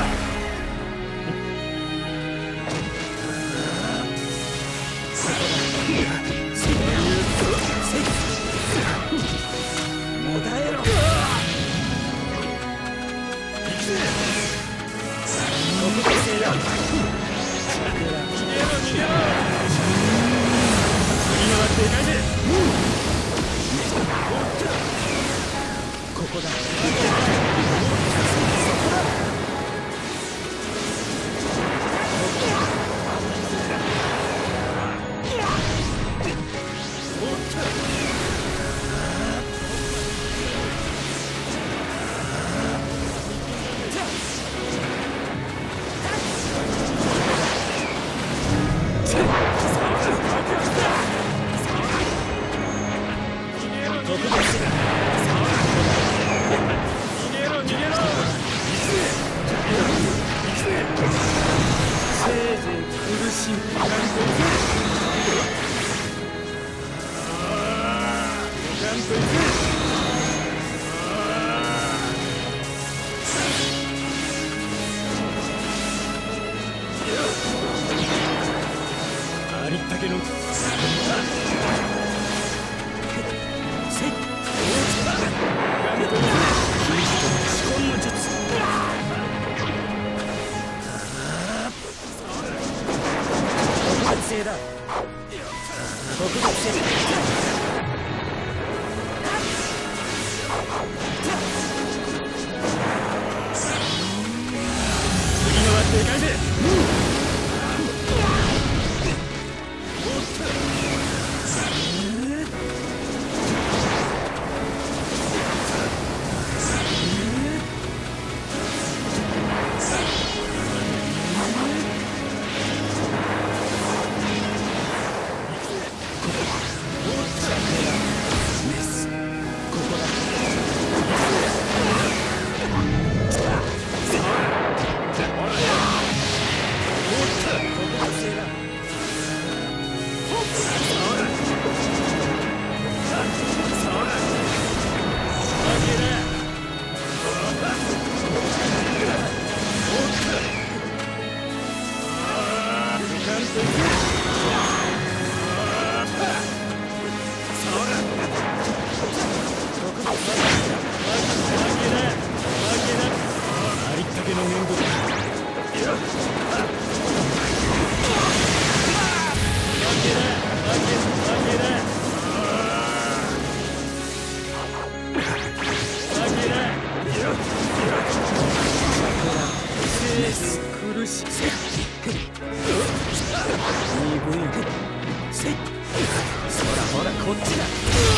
逃げろ逃げろあっの感谢ほらこっちだ